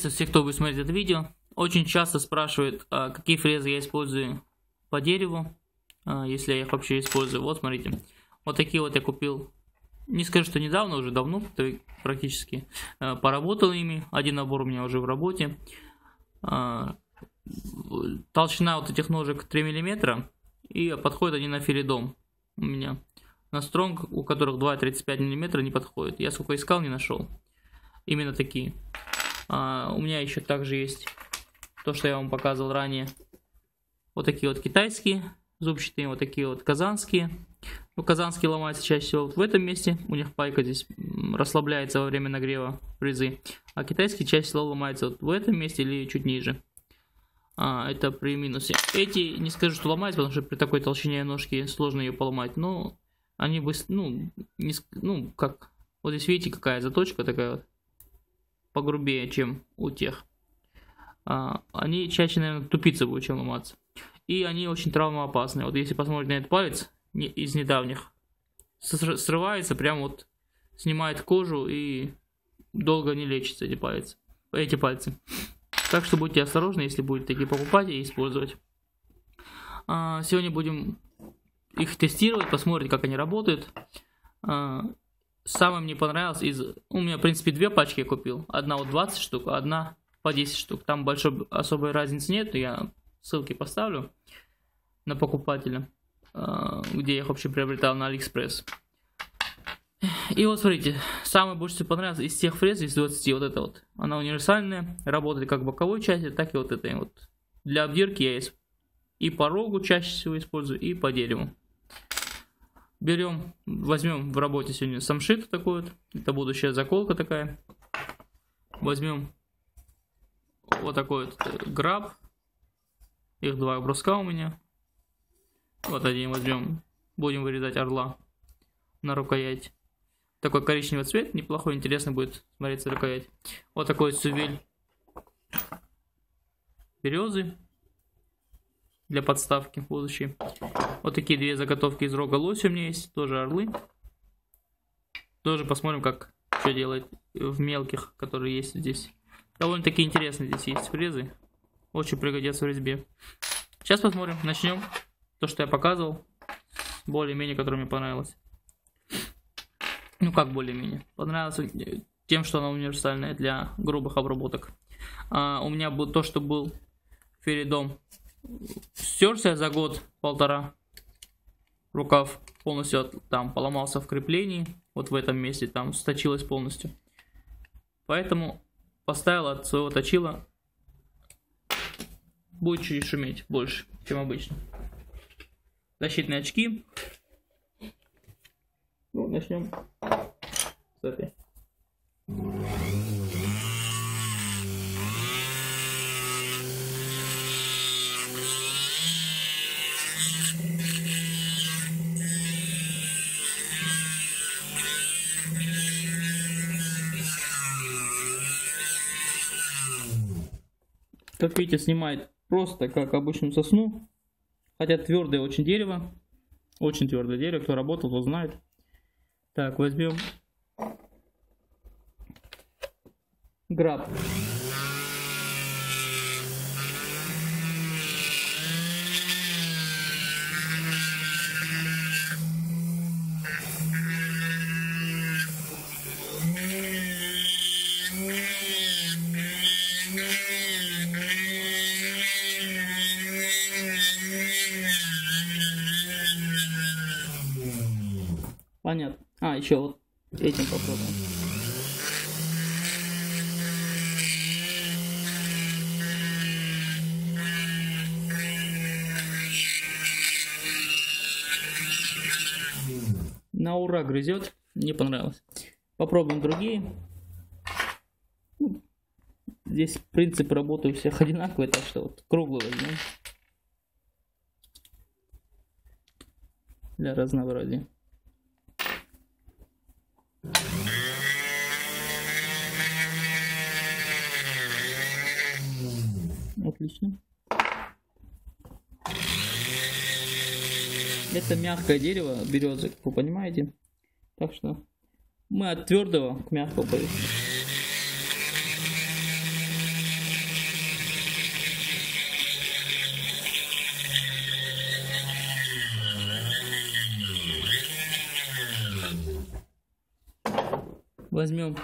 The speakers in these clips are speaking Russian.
Приветствую всех, кто будет смотреть это видео. Очень часто спрашивают, а, какие фрезы я использую по дереву, а, если я их вообще использую. Вот, смотрите. Вот такие вот я купил. Не скажу, что недавно, уже давно практически. А, поработал ими. Один набор у меня уже в работе. Толщина вот этих ножек 3 мм. И подходит они на филидом у меня. На стронг, у которых 2,35 мм не подходит. Я сколько искал, не нашел. Именно такие. А, у меня еще также есть то, что я вам показывал ранее. Вот такие вот китайские зубчатые, вот такие вот казанские. Ну, казанские ломаются чаще всего вот в этом месте. У них пайка здесь расслабляется во время нагрева фрезы. А китайские чаще всего ломаются вот в этом месте или чуть ниже. А, это при минусе. Эти, не скажу, что ломаются, потому что при такой толщине ножки сложно ее поломать. Но они быстро, ну, не, ну, как, вот здесь видите, какая заточка такая вот погрубее, чем у тех. А, они чаще, наверное, тупицы будут, чем ломаться. И они очень травмоопасные. Вот если посмотреть на этот палец из недавних, срывается, прям вот снимает кожу и долго не лечится эти пальцы. Эти пальцы. Так что будьте осторожны, если будете такие покупать и использовать. А, сегодня будем их тестировать, посмотрим, как они работают. Самое мне понравилось из... У меня, в принципе, две пачки я купил. Одна вот 20 штук, а одна по 10 штук. Там большой особой разницы нет, я ссылки поставлю на покупателя, а, где я их вообще приобретал на Алиэкспресс. И вот смотрите, самое больше всего понравилось из тех фрез, из 20, вот это вот. Она универсальная, работает как боковой части, так и вот этой вот. Для обдирки я и по рогу чаще всего использую, и по дереву. Берем, возьмем в работе сегодня самшит такой вот. Это будущая заколка такая. Возьмем вот такой вот э, граб. Их два бруска у меня. Вот один возьмем. Будем вырезать орла на рукоять. Такой коричневый цвет, неплохой, интересно будет смотреться рукоять. Вот такой сувель березы для подставки будущей. Вот такие две заготовки из рога лося у меня есть, тоже орлы. Тоже посмотрим, как что делает в мелких, которые есть здесь. Довольно-таки интересно здесь есть фрезы. Очень пригодятся в резьбе. Сейчас посмотрим, начнем. То, что я показывал, более-менее, которое мне понравилось. Ну как более-менее? Понравилось тем, что она универсальная для грубых обработок. А, у меня был то, что был феридом стерся за год-полтора. Рукав полностью там поломался в креплении. Вот в этом месте там сточилось полностью. Поэтому поставил от своего точила. Будет чуть шуметь больше, чем обычно. Защитные очки. Ну, начнем с этой. Как видите, снимает просто как обычную сосну. Хотя твердое очень дерево. Очень твердое дерево. Кто работал, тот знает. Так, возьмем граб. Понятно. А, еще вот этим попробуем. На ура грызет. Не понравилось. Попробуем другие. Здесь принцип работы у всех одинаковый, так что вот круглый возьмем. Для разнообразия. Отлично. Это мягкое дерево, березок, вы понимаете? Так что мы от твердого к мягкому пойдем. Возьмем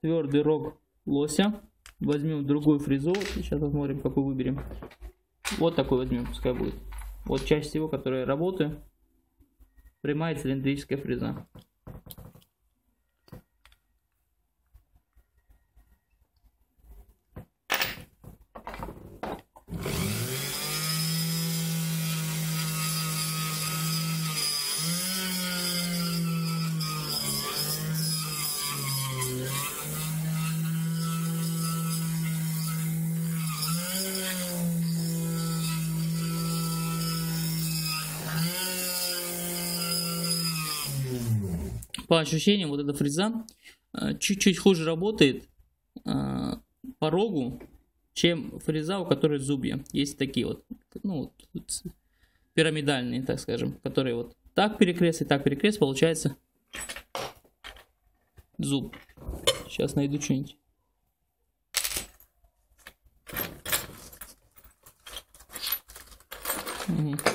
твердый рог лося. Возьмем другую фрезу. Сейчас посмотрим, какую выберем. Вот такой возьмем, пускай будет. Вот часть его, которая работает. Прямая цилиндрическая фреза. По ощущениям вот эта фреза э, чуть-чуть хуже работает э, по рогу, чем фреза, у которой зубья. Есть такие вот, ну, пирамидальные, так скажем, которые вот так перекрест и так перекрест, получается зуб. Сейчас найду что-нибудь.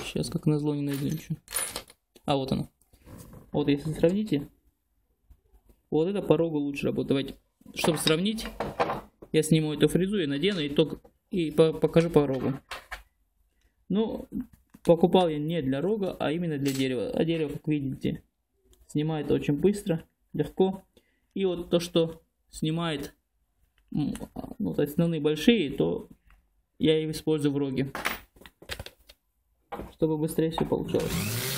Сейчас как назло не найду ничего. А вот она. Вот если сравните, вот это порогу лучше работает. Давайте, чтобы сравнить, я сниму эту фрезу и надену и, только, и по покажу порогу. Ну, покупал я не для рога, а именно для дерева. А дерево, как видите, снимает очень быстро, легко. И вот то, что снимает ну, основные большие, то я их использую в роге. Чтобы быстрее все получалось.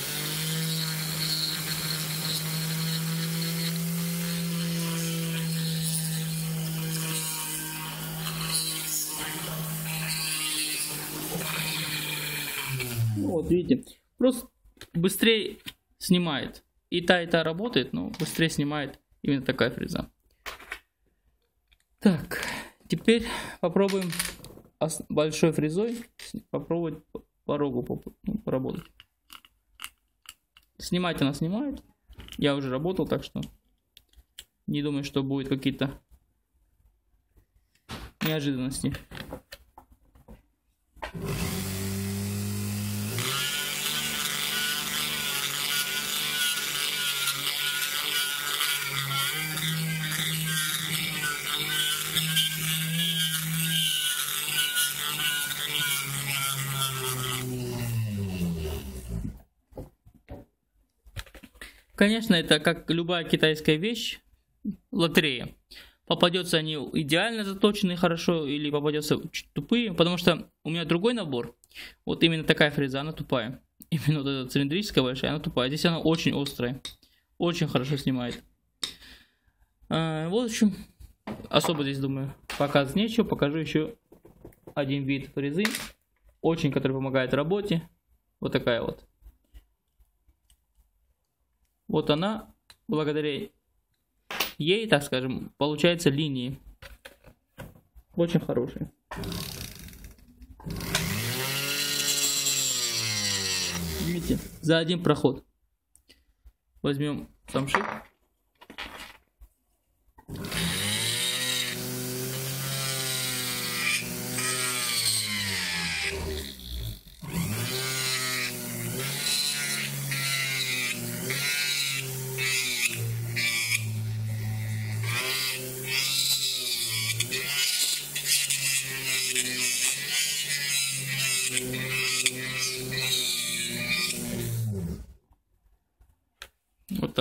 Вот видите, просто быстрее снимает. И та, и та работает, но быстрее снимает именно такая фреза. Так, теперь попробуем большой фрезой попробовать по рогу ну, поработать. Снимать она снимает. Я уже работал, так что не думаю, что будет какие-то неожиданности. Конечно, это как любая китайская вещь, лотерея. Попадется они идеально заточенные хорошо или попадется чуть тупые, потому что у меня другой набор. Вот именно такая фреза, она тупая. Именно вот эта цилиндрическая большая, она тупая. Здесь она очень острая. Очень хорошо снимает. А, в общем, особо здесь, думаю, показывать нечего. Покажу еще один вид фрезы. Очень, который помогает работе. Вот такая вот. Вот она, благодаря ей, так скажем, получается линии. Очень хорошие. Видите, за один проход. Возьмем самшит.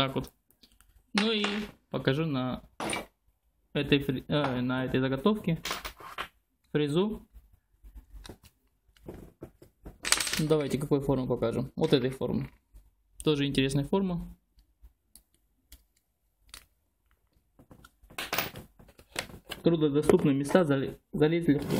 Так вот. Ну и покажу на этой, э, на этой заготовке фрезу. Ну, давайте какой форму покажем. Вот этой формы. Тоже интересная форма. Труднодоступные места залезть легко.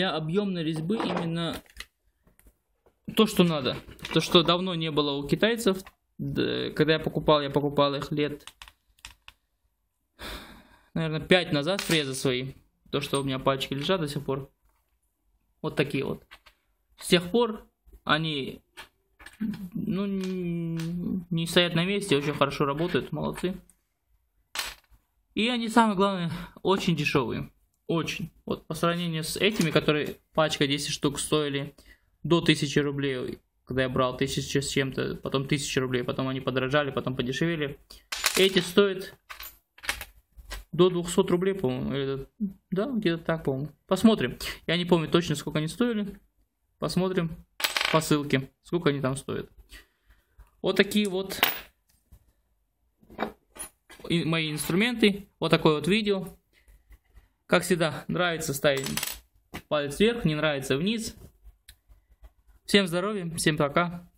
Для объемной резьбы именно то, что надо. То, что давно не было у китайцев. Когда я покупал, я покупал их лет, наверное, 5 назад фрезы свои. То, что у меня пальчики лежат до сих пор. Вот такие вот. С тех пор они ну, не стоят на месте, очень хорошо работают, молодцы. И они, самое главное, очень дешевые. Очень. Вот по сравнению с этими, которые пачка 10 штук стоили до 1000 рублей, когда я брал 1000 с чем-то, потом 1000 рублей, потом они подорожали, потом подешевели. Эти стоят до 200 рублей, по-моему. Да, где-то так, по-моему. Посмотрим. Я не помню точно, сколько они стоили. Посмотрим по ссылке, сколько они там стоят. Вот такие вот мои инструменты. Вот такое вот видео. Как всегда, нравится ставить палец вверх, не нравится вниз. Всем здоровья, всем пока.